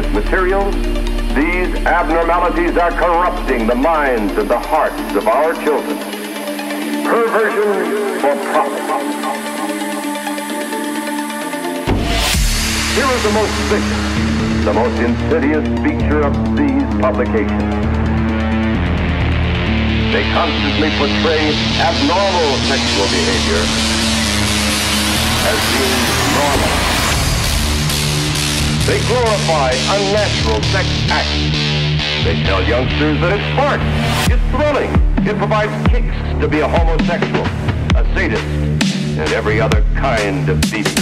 Salacious material, these abnormalities are corrupting the minds and the hearts of our children. Perversion for profit. Here is the most vicious, the most insidious feature of these publications. They constantly portray abnormal sexual behavior as being normal. They glorify unnatural sex acts. They tell youngsters that it's fun, it's thrilling, it provides kicks to be a homosexual, a sadist, and every other kind of beast.